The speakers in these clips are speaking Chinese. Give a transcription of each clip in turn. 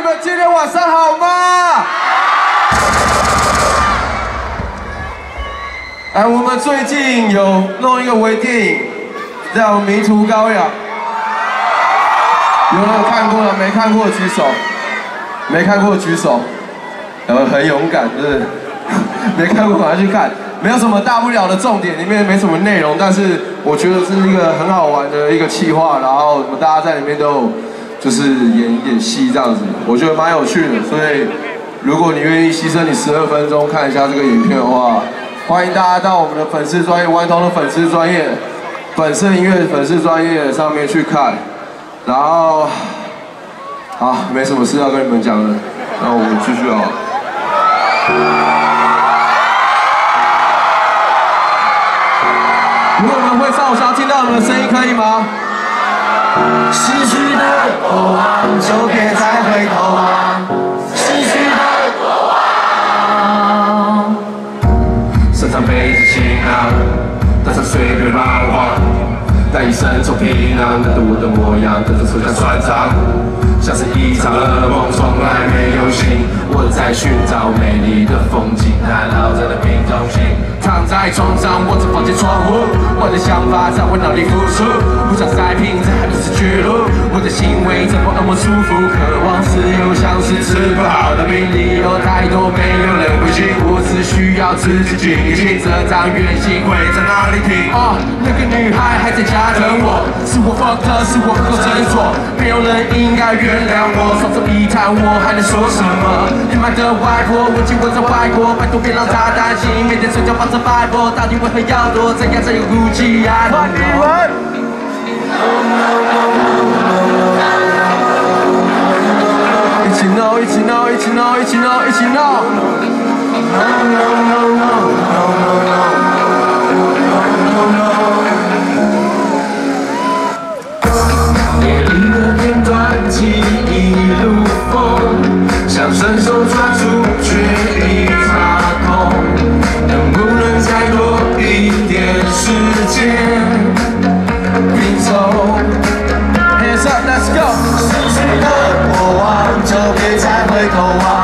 你们今天晚上好吗？哎，我们最近有弄一个微电影，叫《迷途羔羊》，有人有看过的？没看过举手，没看过举手，呃，很勇敢，就是没看过赶快去看，没有什么大不了的重点，里面没什么内容，但是我觉得是一个很好玩的一个企划，然后大家在里面都就是演一点戏这样子，我觉得蛮有趣的，所以如果你愿意牺牲你十二分钟看一下这个影片的话，欢迎大家到我们的粉丝专业顽童的粉丝专业本色音乐粉丝专业上面去看，然后好，没什么事要跟你们讲了，那我们继续啊。如果我们会唱，我想听到你们的声音，可以吗？失去但一身臭皮囊，难得我的模样，跟着车厢穿插，像是一场噩梦，从来没有醒。我在寻找美丽的风景，难熬着的平中心。躺在床上，望着房间窗户，我的想法在我脑里浮出，不想再拼，这还不是绝路。我的行为怎么那么舒服？渴望自由，像是吃不好的病，理由太多，没有人会信。需要自己静一静，这张圆心会在哪里停？哦，那个女孩还在家等我，是我 fucked up，是我不够斟酌，没有人应该原谅我。双手一摊，我还能说什么？你妈的外婆，我经过在外国，拜托别让她担心，每天睡觉抱着白波，到底为何要躲？怎样才有骨气呀？换你们。一起闹，一起闹，一起闹，一起闹，一起闹。No no no no no no no no no no。回忆的片段，记忆如风，想伸手抓住，却一抓空。能不能再多一点时间？你走。Hands up, let's go。失去的过往，就别再回头望。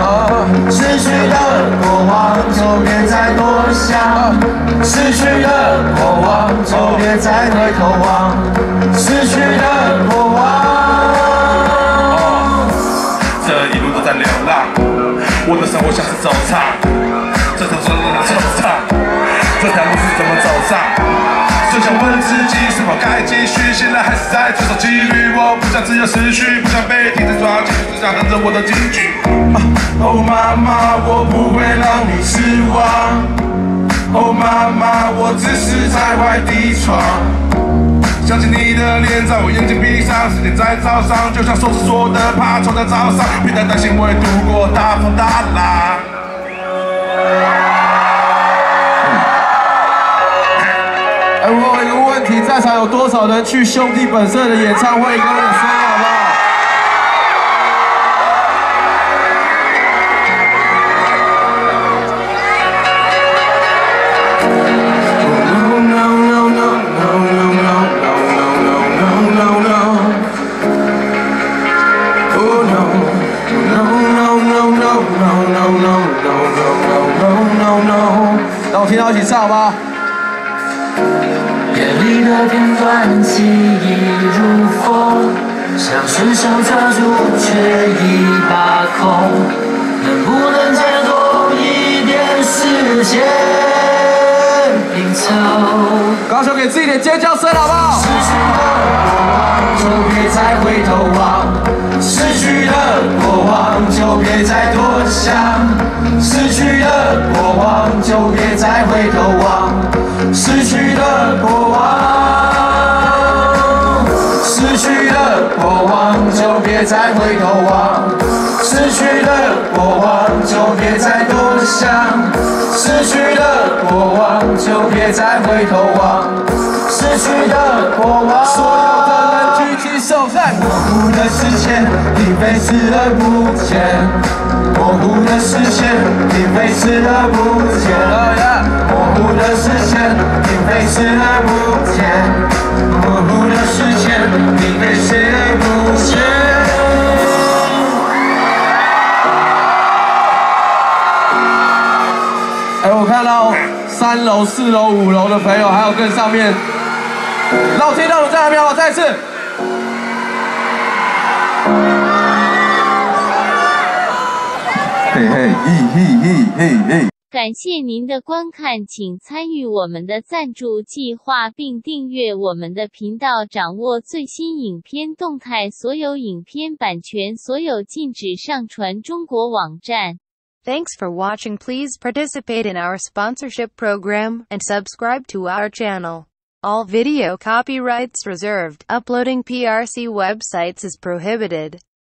想，失去的过往就别再回头望，失去的过往。这一路都在流浪，我的生活像是走唱，这条路怎么走唱？这条路是怎么走上？就想问自己是否该继续，现在还是在追找机遇？我不想自由失去，不想被停在抓紧，只想哼着我的金句。啊哦妈妈，我不会让你失望。哦妈妈，我只是在外地闯。想起你的脸，在我眼睛闭上，时间在早上，就像手指说的，怕冲在早上，别太担心我会度过大风大浪。哎，我有一个问题，在场有多少人去兄弟本色的演唱会？跟我说让我听到一起唱吧。夜里的片段，记忆如风，想伸手抓住，却已把空。能不能再多一点时间拼凑？高手给自己点尖叫声好不好？失去的过往就别再回头望，失去的过往就别再多想，失去的过往就别再回头望，失去的过往，失去的过往就别再回头望，失去的过往就别再多想，失去的过往就别再回头望。失去的过往，所有的人举起手来。模糊的视线并非视而不见，模糊的视线并非视而不见，模糊的视线并非视而不见，模糊的视线并非视而不见。楼、四楼、五楼的朋友，还有更上面，让我听到你在哪边好？再一次。嘿嘿嘿嘿嘿嘿嘿。感谢您的观看，请参与我们的赞助计划，并订阅我们的频道，掌握最新影片动态。所有影片版权所有，禁止上传中国网站。Thanks for watching. Please participate in our sponsorship program and subscribe to our channel. All video copyrights reserved. Uploading PRC websites is prohibited.